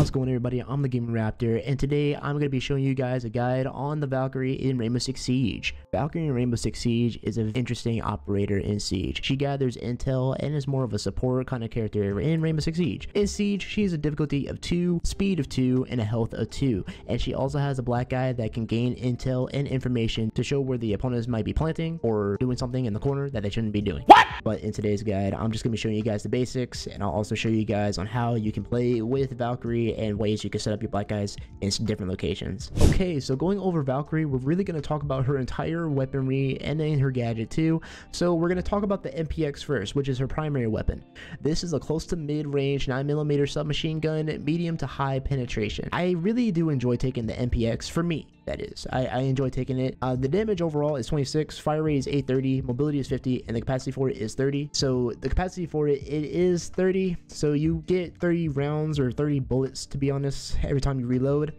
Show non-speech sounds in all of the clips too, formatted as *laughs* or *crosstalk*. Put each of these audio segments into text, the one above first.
How's it going everybody? I'm the Gaming Raptor and today I'm going to be showing you guys a guide on the Valkyrie in Rainbow Six Siege. Valkyrie in Rainbow Six Siege is an interesting operator in Siege. She gathers intel and is more of a support kind of character in Rainbow Six Siege. In Siege, she has a difficulty of 2, speed of 2, and a health of 2. And she also has a black eye that can gain intel and information to show where the opponents might be planting or doing something in the corner that they shouldn't be doing. What? But in today's guide, I'm just going to be showing you guys the basics and I'll also show you guys on how you can play with Valkyrie and ways you can set up your black eyes in some different locations. Okay, so going over Valkyrie, we're really going to talk about her entire weaponry and then her gadget too. So we're going to talk about the MPX first, which is her primary weapon. This is a close to mid-range 9mm submachine gun, medium to high penetration. I really do enjoy taking the MPX for me that is. I, I enjoy taking it. Uh, the damage overall is 26, fire rate is 830, mobility is 50, and the capacity for it is 30. So the capacity for it, it is 30. So you get 30 rounds or 30 bullets, to be honest, every time you reload.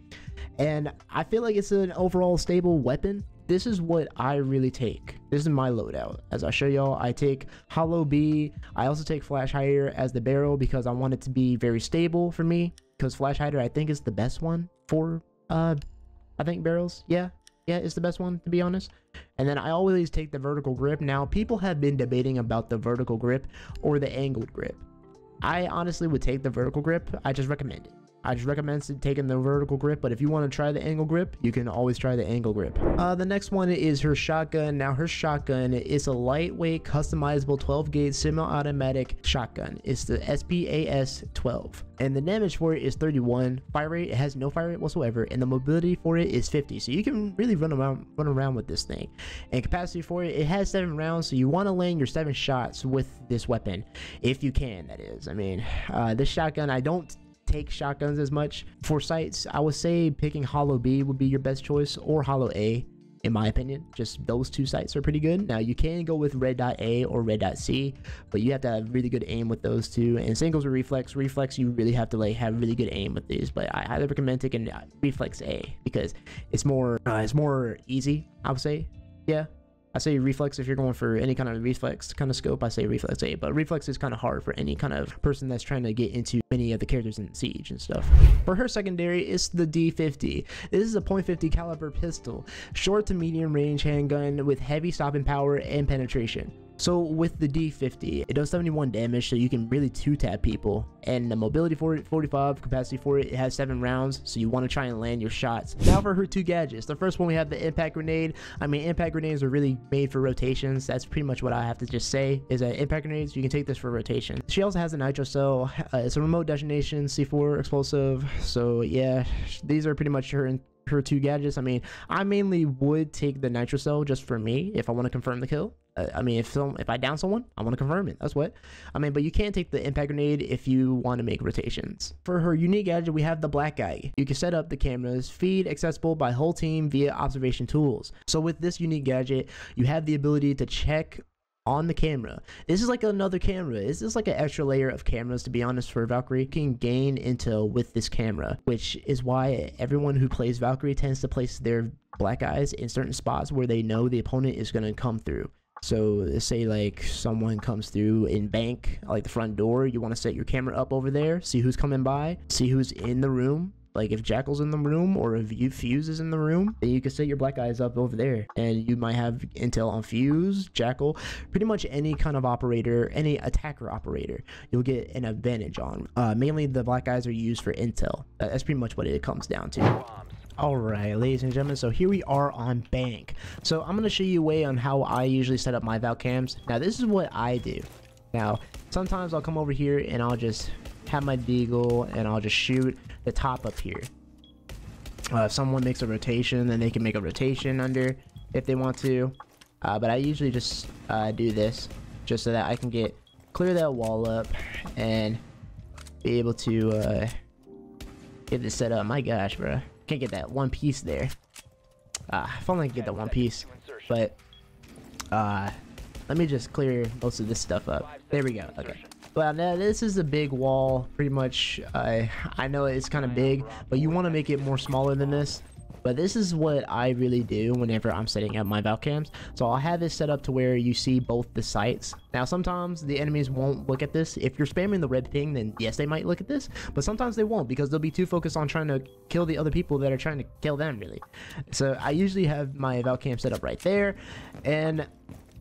And I feel like it's an overall stable weapon. This is what I really take. This is my loadout. As I show y'all, I take Holo B. I also take Flash Hider as the barrel because I want it to be very stable for me. Because Flash Hider, I think, is the best one for uh, I think barrels. Yeah, yeah, is the best one to be honest. And then I always take the vertical grip. Now, people have been debating about the vertical grip or the angled grip. I honestly would take the vertical grip. I just recommend it. I just recommend taking the vertical grip, but if you want to try the angle grip, you can always try the angle grip. Uh, the next one is her shotgun. Now her shotgun is a lightweight, customizable 12 gauge semi-automatic shotgun. It's the SPAS 12 and the damage for it is 31 fire rate it has no fire rate whatsoever and the mobility for it is 50 so you can really run around run around with this thing and capacity for it it has seven rounds so you want to land your seven shots with this weapon if you can that is i mean uh, this shotgun i don't take shotguns as much. For sights, I would say picking Holo B would be your best choice or Holo A in my opinion. Just those two sights are pretty good. Now you can go with red dot A or red dot C, but you have to have really good aim with those two. And singles or reflex, reflex you really have to like have really good aim with these. But I highly recommend taking reflex A because it's more uh, it's more easy. I would say, yeah. I say reflex if you're going for any kind of reflex kind of scope. I say reflex A, but reflex is kind of hard for any kind of person that's trying to get into many of the characters in Siege and stuff. For her secondary, it's the D50. This is a .50 caliber pistol, short to medium range handgun with heavy stopping power and penetration. So with the D50, it does 71 damage, so you can really two-tap people. And the mobility for it, 45, capacity for it, it has 7 rounds, so you want to try and land your shots. Now for her two gadgets. The first one, we have the impact grenade. I mean, impact grenades are really made for rotations. That's pretty much what I have to just say, is that impact grenades, you can take this for rotation. She also has a nitro cell. Uh, it's a remote detonation, C4 explosive. So yeah, these are pretty much her her two gadgets. I mean, I mainly would take the nitro cell just for me if I want to confirm the kill. Uh, I mean, if some, if I down someone, I want to confirm it. That's what. I mean, but you can't take the impact grenade if you want to make rotations. For her unique gadget, we have the black eye. You can set up the cameras, feed accessible by whole team via observation tools. So with this unique gadget, you have the ability to check on the camera. This is like another camera. This is like an extra layer of cameras, to be honest, for Valkyrie. You can gain intel with this camera, which is why everyone who plays Valkyrie tends to place their black eyes in certain spots where they know the opponent is going to come through. So say like someone comes through in bank, like the front door, you want to set your camera up over there, see who's coming by, see who's in the room. Like if Jackal's in the room or if you Fuse is in the room, then you can set your black eyes up over there, and you might have intel on Fuse, Jackal, pretty much any kind of operator, any attacker operator, you'll get an advantage on. Uh, mainly the black eyes are used for intel. That's pretty much what it comes down to. Alright, ladies and gentlemen, so here we are on Bank. So I'm going to show you a way on how I usually set up my Valcams. Now, this is what I do. Now, sometimes I'll come over here and I'll just have my deagle and I'll just shoot the top up here. Uh, if someone makes a rotation, then they can make a rotation under if they want to. Uh, but I usually just uh, do this just so that I can get clear that wall up and be able to uh, get this set up. My gosh, bro. Can't get that one piece there. Uh, if only I could get that one piece. But, uh, let me just clear most of this stuff up. There we go. Okay. Well, now this is a big wall, pretty much. I I know it's kind of big, but you want to make it more smaller than this. But this is what I really do whenever I'm setting up my Valcams. So I'll have it set up to where you see both the sights. Now sometimes the enemies won't look at this. If you're spamming the red ping, then yes, they might look at this, but sometimes they won't because they'll be too focused on trying to kill the other people that are trying to kill them really. So I usually have my Valcam set up right there, and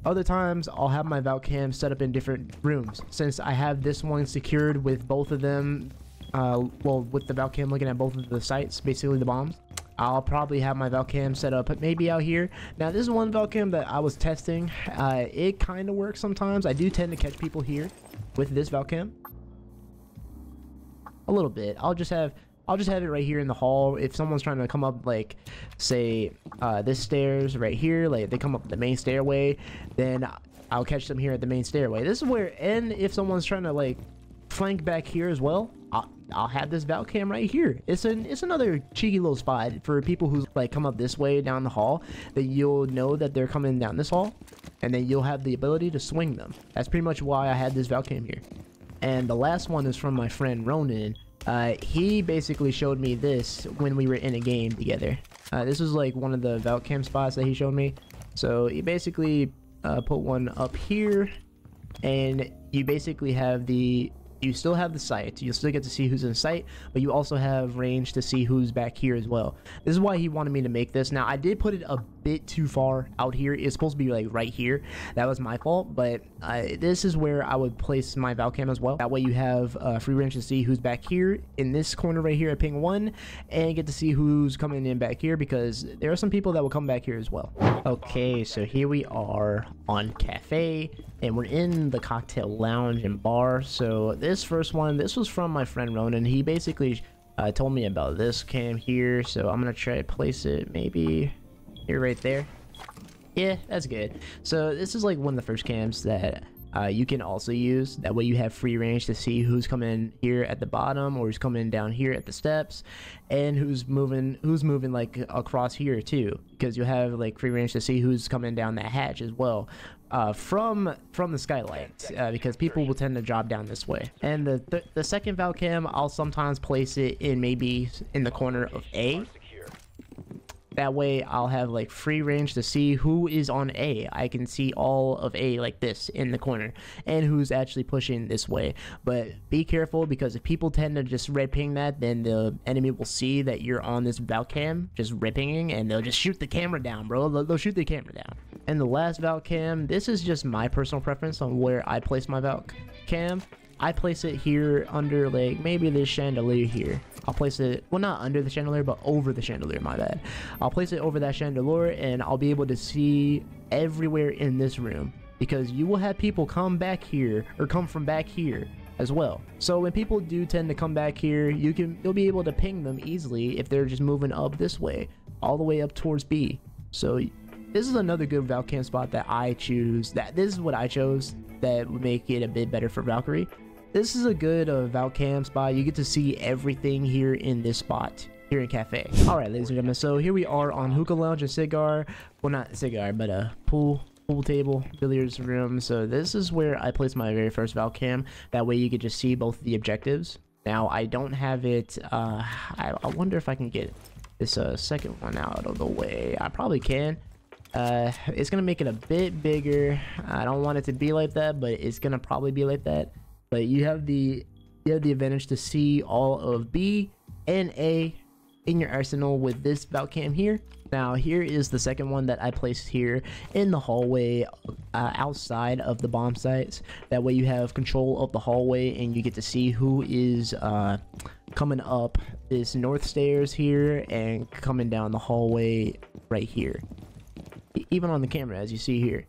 other times, I'll have my Valcam set up in different rooms. Since I have this one secured with both of them, uh, well, with the Valcam looking at both of the sites, basically the bombs, I'll probably have my Valcam set up maybe out here. Now, this is one Valcam that I was testing. Uh, it kind of works sometimes. I do tend to catch people here with this Valcam. A little bit. I'll just have I'll just have it right here in the hall. If someone's trying to come up, like, say, uh, this stairs right here, like, they come up the main stairway, then I'll catch them here at the main stairway. This is where, and if someone's trying to, like, flank back here as well, I'll have this val cam right here. It's an it's another cheeky little spot for people who like come up this way down the hall that you'll know that they're coming down this hall, and then you'll have the ability to swing them. That's pretty much why I had this val cam here. And the last one is from my friend Ronan. Uh, he basically showed me this when we were in a game together. Uh, this was like one of the Valcam spots that he showed me. So he basically uh, put one up here, and you basically have the you still have the sight. You'll still get to see who's in sight, but you also have range to see who's back here as well. This is why he wanted me to make this. Now, I did put it a bit too far out here. It's supposed to be like right here. That was my fault, but uh, this is where I would place my Valcam as well. That way you have uh, free range to see who's back here in this corner right here at ping one and get to see who's coming in back here because there are some people that will come back here as well. Okay, so here we are on cafe and we're in the cocktail lounge and bar. So this first one, this was from my friend Ronan. He basically uh, told me about this cam here. So I'm going to try to place it maybe here right there. Yeah, that's good. So this is like one of the first cams that uh, you can also use. That way you have free range to see who's coming here at the bottom or who's coming down here at the steps and who's moving who's moving like across here too because you have like free range to see who's coming down that hatch as well uh, from from the skylight uh, because people will tend to drop down this way. And the th the second Valcam, I'll sometimes place it in maybe in the corner of A that way I'll have like free range to see who is on A. I can see all of A like this in the corner and who's actually pushing this way. But be careful because if people tend to just red ping that, then the enemy will see that you're on this Valcam just ripping and they'll just shoot the camera down, bro. They'll, they'll shoot the camera down. And the last Valcam, this is just my personal preference on where I place my Valcam. I place it here under like maybe this chandelier here. I'll place it, well not under the chandelier, but over the chandelier, my bad. I'll place it over that chandelier and I'll be able to see everywhere in this room because you will have people come back here or come from back here as well. So when people do tend to come back here, you can you'll be able to ping them easily if they're just moving up this way, all the way up towards B. So this is another good Valcam spot that I choose. That this is what I chose that would make it a bit better for Valkyrie. This is a good uh, Valcam spot. You get to see everything here in this spot here in Cafe. Alright, ladies and gentlemen, so here we are on Hookah Lounge and Cigar. Well, not Cigar, but a pool pool table, billiards room. So this is where I placed my very first Valcam. That way you could just see both the objectives. Now, I don't have it, uh, I, I wonder if I can get this uh, second one out of the way. I probably can. Uh, it's gonna make it a bit bigger. I don't want it to be like that, but it's gonna probably be like that but you have the you have the advantage to see all of B and A in your arsenal with this Valcam here. Now here is the second one that I placed here in the hallway uh, outside of the bomb sites. That way you have control of the hallway and you get to see who is uh, coming up this north stairs here and coming down the hallway right here. Even on the camera as you see here.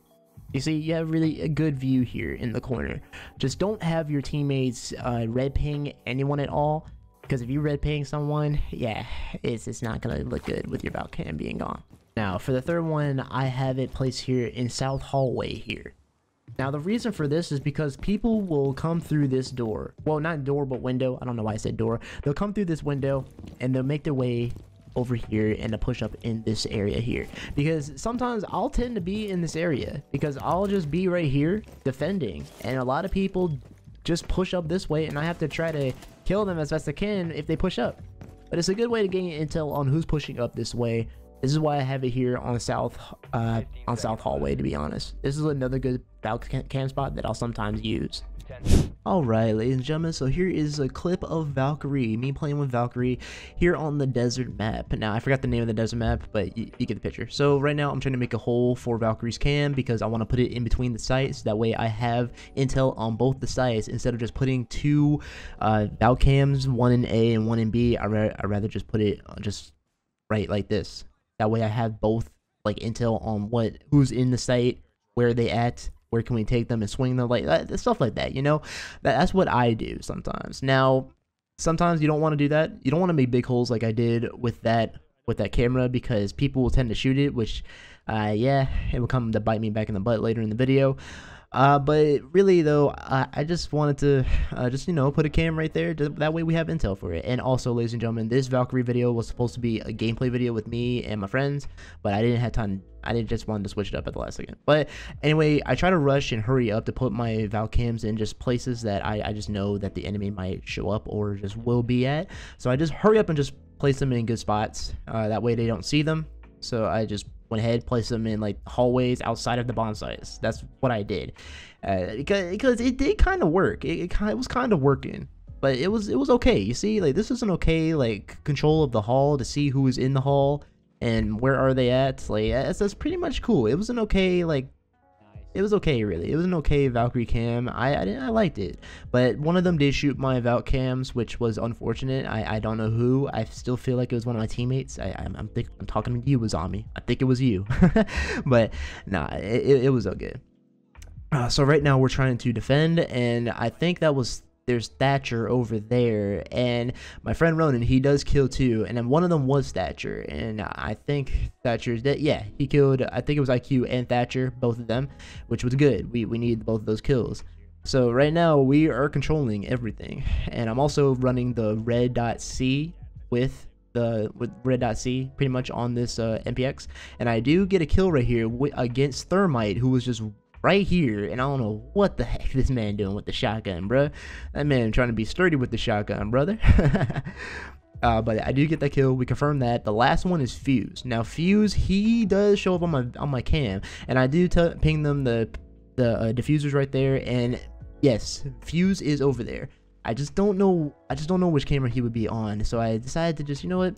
You see, you have really a good view here in the corner. Just don't have your teammates uh, red ping anyone at all. Because if you red ping someone, yeah, it's, it's not going to look good with your Valcam being gone. Now, for the third one, I have it placed here in South Hallway here. Now, the reason for this is because people will come through this door. Well, not door, but window. I don't know why I said door. They'll come through this window, and they'll make their way over here and a push up in this area here because sometimes I'll tend to be in this area because I'll just be right here defending and a lot of people just push up this way and I have to try to kill them as best I can if they push up but it's a good way to gain intel on who's pushing up this way. This is why I have it here on South uh, on South Hallway. To be honest, this is another good Valk cam spot that I'll sometimes use. Alright, ladies and gentlemen, so here is a clip of Valkyrie, me playing with Valkyrie here on the desert map. Now, I forgot the name of the desert map, but you, you get the picture. So right now, I'm trying to make a hole for Valkyrie's cam because I want to put it in between the sites. That way I have intel on both the sites instead of just putting two uh, Val cams, one in A and one in B. I ra rather just put it just right like this. That way I have both like intel on what who's in the site, where they at, where can we take them and swing them like that, stuff like that you know? That, that's what i do sometimes. Now sometimes you don't want to do that. You don't want to make big holes like i did with that with that camera because people will tend to shoot it which uh yeah it will come to bite me back in the butt later in the video uh, but really though, I, I just wanted to uh, just you know put a cam right there. That way we have intel for it. And also, ladies and gentlemen, this Valkyrie video was supposed to be a gameplay video with me and my friends, but I didn't have time. I didn't just wanted to switch it up at the last second. But anyway, I try to rush and hurry up to put my Val cams in just places that I, I just know that the enemy might show up or just will be at. So I just hurry up and just place them in good spots. Uh, that way they don't see them. So I just went ahead, placed them in like hallways outside of the bonsites. That's what I did, uh, because because it did kind of work. It, it it was kind of working, but it was it was okay. You see, like this is an okay like control of the hall to see who is in the hall and where are they at. Like that's, that's pretty much cool. It was an okay like it was okay really. It was an okay Valkyrie cam. I I, I liked it, but one of them did shoot my Valk cams, which was unfortunate. I, I don't know who. I still feel like it was one of my teammates. I I'm I'm, think, I'm talking to you, Azami. I think it was you, *laughs* but nah, it, it was okay. Uh, so right now we're trying to defend, and I think that was there's Thatcher over there, and my friend Ronan, he does kill too, and then one of them was Thatcher, and I think Thatcher's dead. Yeah, he killed. I think it was IQ and Thatcher, both of them, which was good. We we need both of those kills. So right now we are controlling everything, and I'm also running the red dot C with the with red dot C pretty much on this uh, MPX, and I do get a kill right here against Thermite, who was just right here, and I don't know what the *laughs* heck this man doing with the shotgun, bro. That man trying to be sturdy with the shotgun, brother. *laughs* uh, but I do get that kill. We confirm that. The last one is Fuse. Now Fuse, he does show up on my on my cam, and I do ping them the the uh, diffusers right there, and yes, Fuse is over there. I just don't know. I just don't know which camera he would be on. So I decided to just, you know what?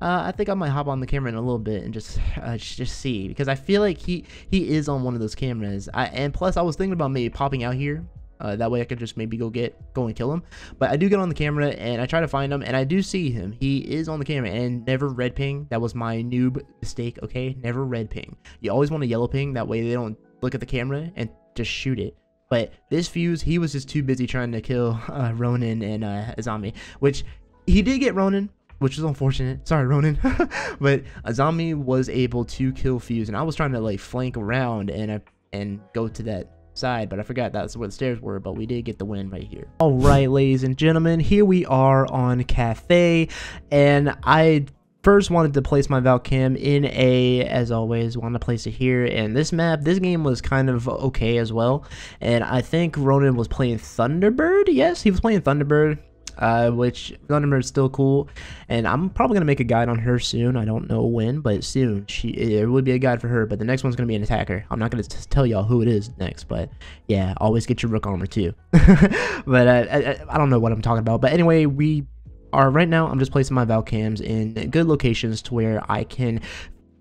Uh, I think I might hop on the camera in a little bit and just uh, just see because I feel like he he is on one of those cameras. I and plus I was thinking about maybe popping out here. Uh, that way I could just maybe go get go and kill him. But I do get on the camera and I try to find him and I do see him. He is on the camera and never red ping. That was my noob mistake. Okay, never red ping. You always want to yellow ping. That way they don't look at the camera and just shoot it. But this fuse, he was just too busy trying to kill *laughs* uh, Ronan and uh, Azami, which he did get Ronan, which is unfortunate. Sorry, Ronan. *laughs* but Azami was able to kill Fuse, and I was trying to like flank around and and go to that side, but I forgot that's where the stairs were, but we did get the win right here. All right, ladies and gentlemen, here we are on Cafe, and I first wanted to place my Valcam in A, as always, wanted to place it here, and this map, this game was kind of okay as well, and I think Ronan was playing Thunderbird, yes, he was playing Thunderbird, uh, which Thunderbird is still cool, and I'm probably gonna make a guide on her soon. I don't know when, but soon. She it would be a guide for her, but the next one's gonna be an attacker. I'm not gonna tell y'all who it is next, but yeah, always get your rook armor too. *laughs* but uh, I, I don't know what I'm talking about. But anyway, we are right now. I'm just placing my Valcams in good locations to where I can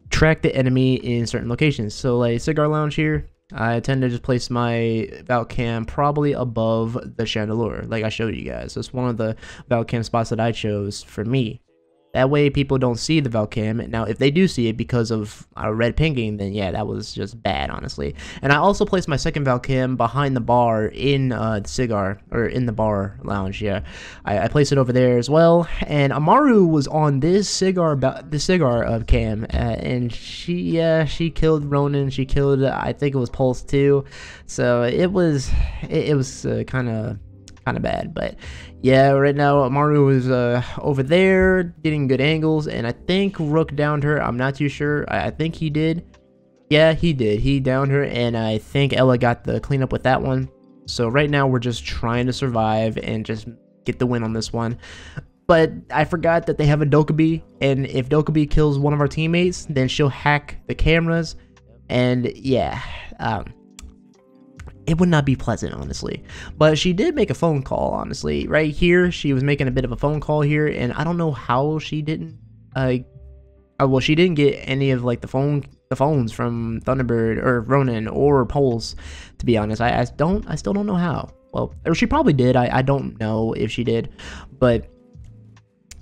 track the enemy in certain locations. So like cigar lounge here, I tend to just place my Valcam probably above the chandelier, like I showed you guys. So it's one of the Valcam spots that I chose for me. That way people don't see the Valcam. Now, if they do see it because of a red pinging, then yeah, that was just bad, honestly. And I also placed my second Valcam behind the bar in uh, the cigar, or in the bar lounge, yeah. I, I, placed it over there as well. And Amaru was on this cigar, the cigar of cam, uh, and she, yeah, she killed Ronan. She killed, I think it was Pulse too. So it was, it, it was uh, kind of kind of bad. But yeah, right now Maru is uh, over there getting good angles, and I think Rook downed her. I'm not too sure. I, I think he did. Yeah, he did. He downed her, and I think Ella got the cleanup with that one. So right now we're just trying to survive and just get the win on this one. but I forgot that they have a Dokkaebi, and if Dokkaebi kills one of our teammates, then she'll hack the cameras, and yeah, um, it would not be pleasant, honestly. But she did make a phone call, honestly. Right here, she was making a bit of a phone call here, and I don't know how she didn't, uh, well, she didn't get any of like the phone the phones from Thunderbird or Ronan or Pulse, to be honest. I, I don't, I still don't know how. Well, or she probably did. I, I don't know if she did, but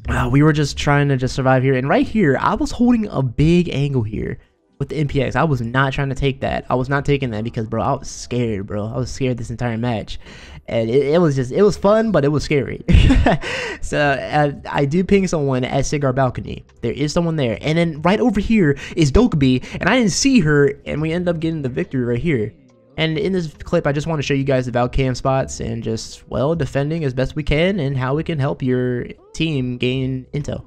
uh, we were just trying to just survive here. And right here, I was holding a big angle here with the MPX. I was not trying to take that. I was not taking that because, bro, I was scared, bro. I was scared this entire match. And it, it was just, it was fun, but it was scary. *laughs* so uh, I do ping someone at Cigar Balcony. There is someone there. And then right over here is Dokkaebi, and I didn't see her, and we end up getting the victory right here. And in this clip, I just want to show you guys the Valcam spots and just, well, defending as best we can and how we can help your team gain intel.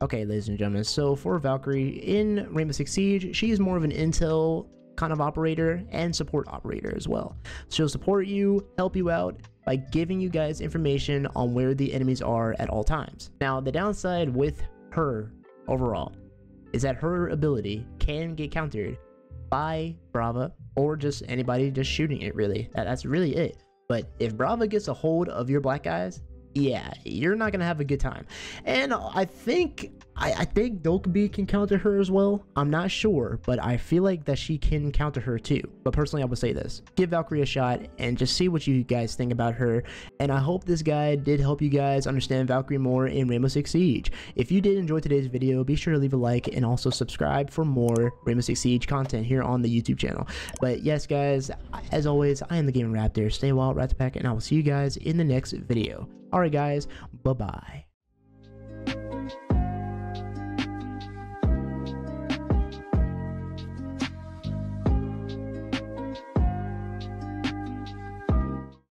Okay, ladies and gentlemen, so for Valkyrie in Rainbow Six Siege, she is more of an intel kind of operator and support operator as well. She'll support you, help you out by giving you guys information on where the enemies are at all times. Now, the downside with her overall is that her ability can get countered by Brava or just anybody just shooting it really. That's really it. But if Brava gets a hold of your black eyes, yeah, you're not gonna have a good time. And I think I, I think Dokkaebi can counter her as well. I'm not sure, but I feel like that she can counter her too. But personally, I would say this: give Valkyrie a shot and just see what you guys think about her. And I hope this guide did help you guys understand Valkyrie more in Rainbow Six Siege. If you did enjoy today's video, be sure to leave a like and also subscribe for more Rainbow Six Siege content here on the YouTube channel. But yes, guys, as always, I am the Gaming Raptor. Stay wild, Rat Pack, and I will see you guys in the next video. Alright guys, bye-bye.